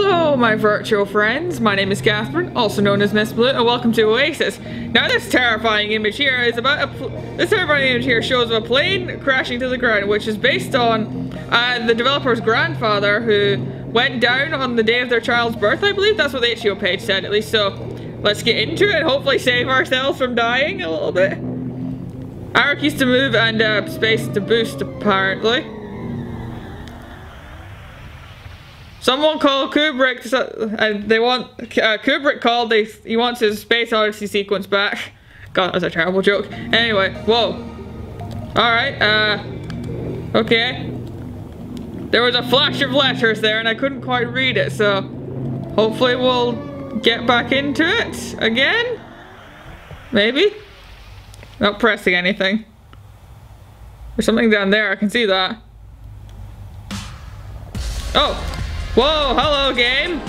Hello, my virtual friends. My name is Catherine, also known as Miss Blue, and welcome to Oasis. Now, this terrifying image here is about a. This terrifying image here shows a plane crashing to the ground, which is based on uh, the developer's grandfather who went down on the day of their child's birth. I believe that's what the itch.io page said, at least. So, let's get into it. And hopefully, save ourselves from dying a little bit. Arrow keys to move and uh, space to boost, apparently. Someone called Kubrick, and they want uh, Kubrick called. They he wants his Space Odyssey sequence back. God, that was a terrible joke. Anyway, whoa. All right. Uh. Okay. There was a flash of letters there, and I couldn't quite read it. So, hopefully, we'll get back into it again. Maybe. Not pressing anything. There's something down there. I can see that. Oh. Whoa, hello game.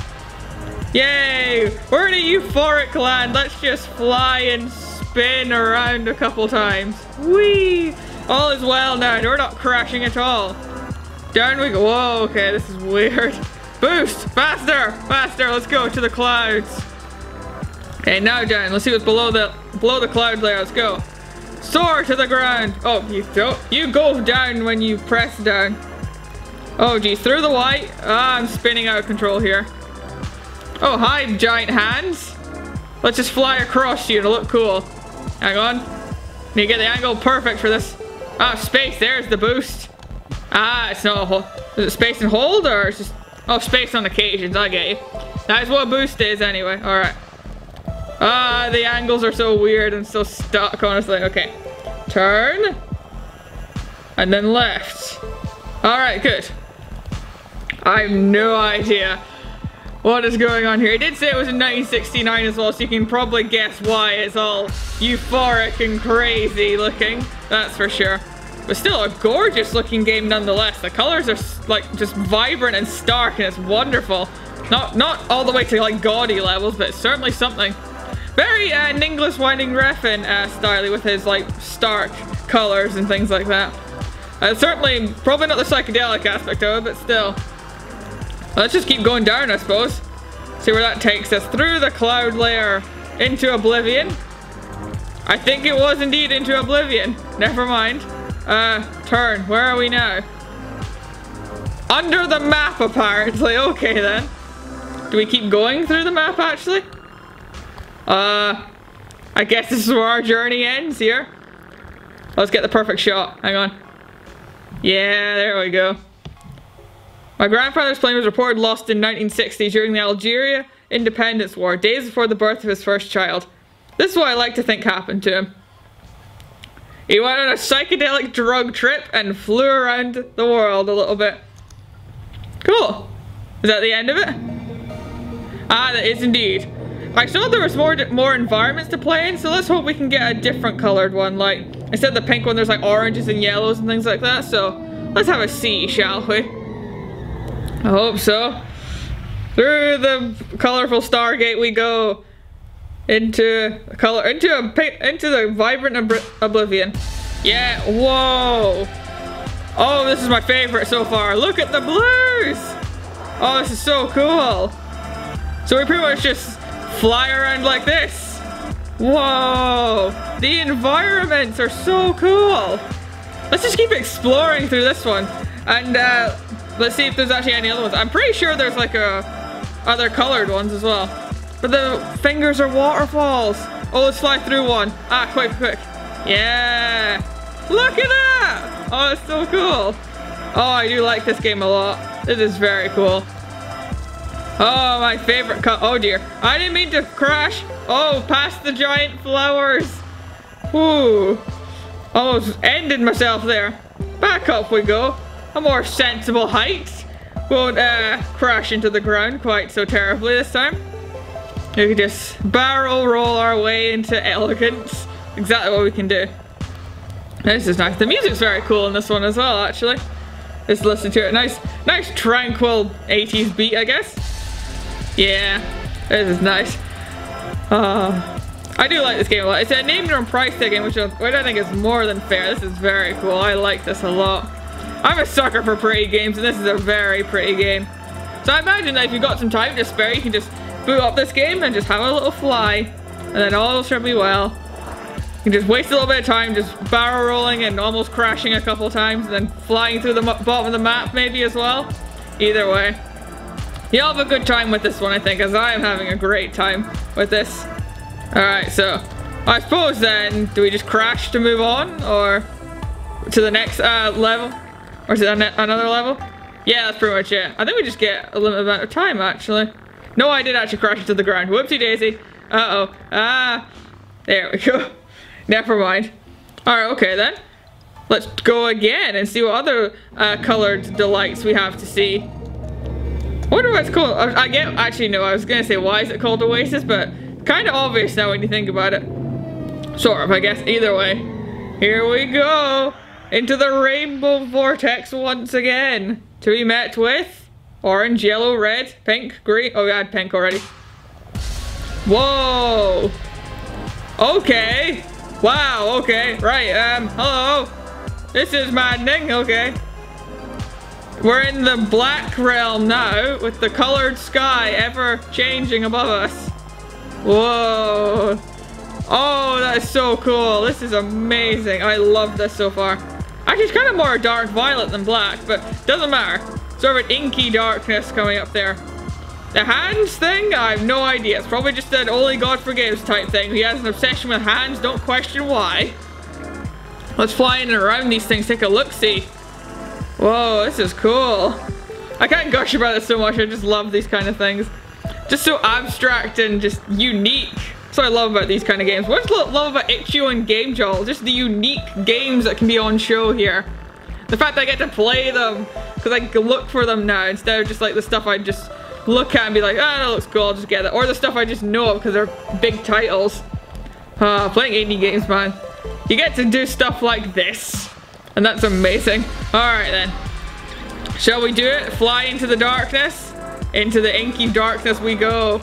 Yay, we're in a euphoric land. Let's just fly and spin around a couple times. Whee! All is well now. We're not crashing at all. Down we go. Whoa, okay, this is weird. Boost! Faster! Faster! Let's go to the clouds. Okay, now down. Let's see what's below the below the cloud layer. Let's go. Soar to the ground. Oh, you throw. You go down when you press down. Oh geez, through the white. Ah, I'm spinning out of control here. Oh, hi, giant hands. Let's just fly across you to look cool. Hang on. Need to get the angle perfect for this. Ah, space, there's the boost. Ah, it's not a hold. Is it space and hold or it's just... Oh, space on occasions, I get you. That's what a boost is anyway. Alright. Ah, the angles are so weird and so stuck, honestly. Okay. Turn. And then left. Alright, good. I have no idea what is going on here. It did say it was in 1969 as well, so you can probably guess why it's all euphoric and crazy looking. That's for sure. But still a gorgeous looking game nonetheless. The colors are like just vibrant and stark and it's wonderful. Not not all the way to like gaudy levels, but certainly something. Very uh, Nicolas Winding Refn uh, with his like stark colors and things like that. Uh, certainly, probably not the psychedelic aspect of it, but still. Let's just keep going down, I suppose. See where that takes us. Through the cloud layer into oblivion. I think it was indeed into oblivion. Never mind. Uh, turn. Where are we now? Under the map, apparently. Okay, then. Do we keep going through the map, actually? Uh, I guess this is where our journey ends here. Let's get the perfect shot. Hang on. Yeah, there we go. My grandfather's plane was reported lost in 1960 during the Algeria Independence War, days before the birth of his first child. This is what I like to think happened to him. He went on a psychedelic drug trip and flew around the world a little bit. Cool. Is that the end of it? Ah, that is indeed. I saw there was more more environments to play in, so let's hope we can get a different colored one. Like, instead of the pink one, there's like oranges and yellows and things like that, so let's have a C, shall we? I hope so. Through the colorful stargate we go into color into a into the vibrant ob oblivion. Yeah, whoa. Oh, this is my favorite so far. Look at the blues. Oh, this is so cool. So we pretty much just fly around like this. Whoa. The environments are so cool. Let's just keep exploring through this one. And uh, Let's see if there's actually any other ones. I'm pretty sure there's like a other colored ones as well. But the fingers are waterfalls. Oh, let's fly through one. Ah, quick, quick. Yeah. Look at that. Oh, it's so cool. Oh, I do like this game a lot. This is very cool. Oh, my favorite cut. Oh dear. I didn't mean to crash. Oh, past the giant flowers. Whoo. Almost ended myself there. Back up we go a more sensible height. Won't uh, crash into the ground quite so terribly this time. We can just barrel roll our way into elegance. Exactly what we can do. This is nice. The music's very cool in this one as well, actually. Just listen to it. Nice, nice tranquil 80s beat, I guess. Yeah, this is nice. Uh, I do like this game a lot. It's a named and priced game, which I think is more than fair. This is very cool. I like this a lot. I'm a sucker for pretty games, and this is a very pretty game. So I imagine that if you've got some time to spare, you can just boot up this game and just have a little fly. And then all should be well. You can just waste a little bit of time just barrel rolling and almost crashing a couple times and then flying through the bottom of the map maybe as well. Either way. You'll have a good time with this one, I think, as I am having a great time with this. Alright, so I suppose then, do we just crash to move on? Or to the next uh, level? Or to another level? Yeah, that's pretty much it. I think we just get a limited amount of time, actually. No, I did actually crash into the ground. Whoopsie daisy. Uh-oh. Ah. There we go. Never mind. Alright, okay then. Let's go again and see what other uh, colored delights we have to see. I wonder what's called. I, I get, actually no, I was gonna say why is it called Oasis, but kind of obvious now when you think about it. Sort of, I guess, either way. Here we go! Into the rainbow vortex once again. To be met with orange, yellow, red, pink, green. Oh, we had pink already. Whoa! Okay. Wow, okay. Right, um, hello. This is maddening, okay. We're in the black realm now with the colored sky ever changing above us. Whoa. Oh, that is so cool. This is amazing. I love this so far. Actually, it's kind of more dark violet than black, but doesn't matter. Sort of an inky darkness coming up there. The hands thing? I have no idea. It's probably just an only God forgives type thing. He has an obsession with hands. Don't question why. Let's fly in and around these things. Take a look-see. Whoa, this is cool. I can't gush about this so much. I just love these kind of things just so abstract and just unique. What I love about these kind of games. What's love about Itch.io and Game Jolt? Just the unique games that can be on show here. The fact that I get to play them, because I can look for them now instead of just like the stuff I just look at and be like, ah, oh, that looks cool, I'll just get it. Or the stuff I just know of because they're big titles. Uh, playing indie games, man. You get to do stuff like this. And that's amazing. Alright then. Shall we do it? Fly into the darkness? Into the inky darkness we go.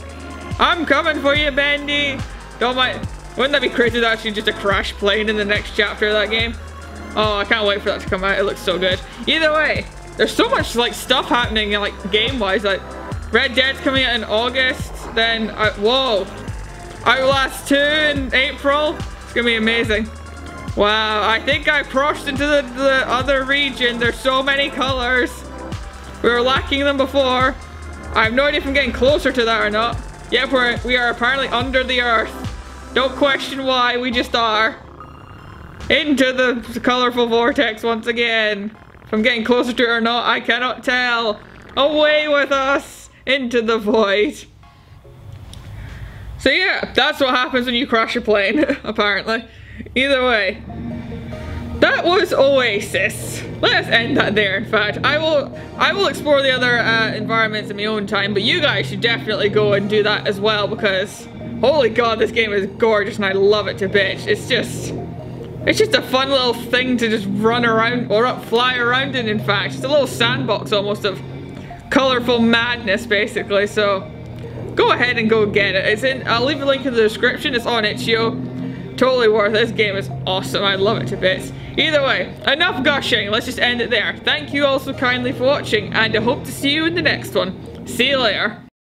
I'm coming for you, Bendy. Don't mind. Wouldn't that be crazy to actually just a crash plane in the next chapter of that game? Oh, I can't wait for that to come out. It looks so good. Either way, there's so much like stuff happening like game-wise. Like Red Dead's coming out in August. Then, I, whoa, Outlast 2 in April. It's gonna be amazing. Wow, I think I crossed into the, the other region. There's so many colors. We were lacking them before. I have no idea if I'm getting closer to that or not. Yep, we're, we are apparently under the earth. Don't question why, we just are. Into the colorful vortex once again. If I'm getting closer to it or not, I cannot tell. Away with us into the void. So yeah, that's what happens when you crash a plane, apparently. Either way. That was Oasis. Let's end that there, in fact. I will I will explore the other uh, environments in my own time, but you guys should definitely go and do that as well because holy god, this game is gorgeous and I love it to bits. It's just it's just a fun little thing to just run around or up, fly around in, in fact. It's a little sandbox almost of colorful madness, basically, so go ahead and go get it. It's in, I'll leave a link in the description. It's on itch.io. Totally worth it. This game is awesome. I love it to bits. Either way, enough gushing. Let's just end it there. Thank you all so kindly for watching, and I hope to see you in the next one. See you later.